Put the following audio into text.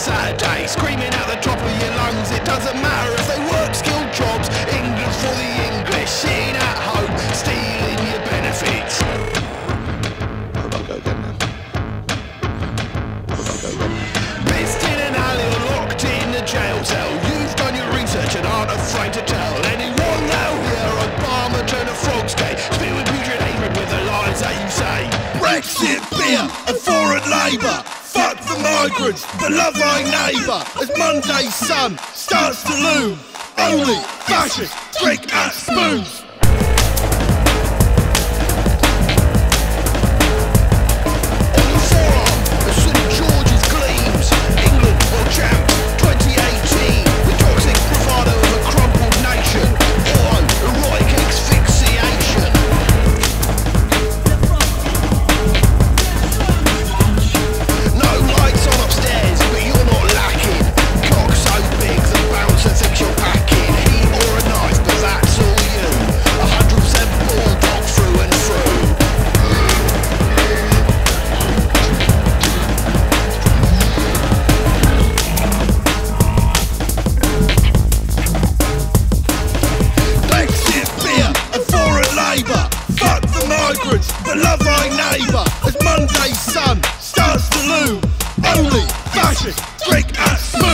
Saturday, screaming out the top of your lungs. It doesn't matter if they work skilled jobs. England for the English, sitting at home, stealing your benefits. I'll go Missed in an alley or locked in a jail cell. You've done your research and aren't afraid to tell anyone now here. Obama turn a frog's gay, spewing putrid hatred with the lies that you say. Brexit, beer, and foreign labour. Fuck the migrants, but love thy neighbour. As Monday's sun starts to loom, only fascists drink at spoons. But love thy neighbour as Monday's sun starts to loom. Only fascist, drink at Spoons.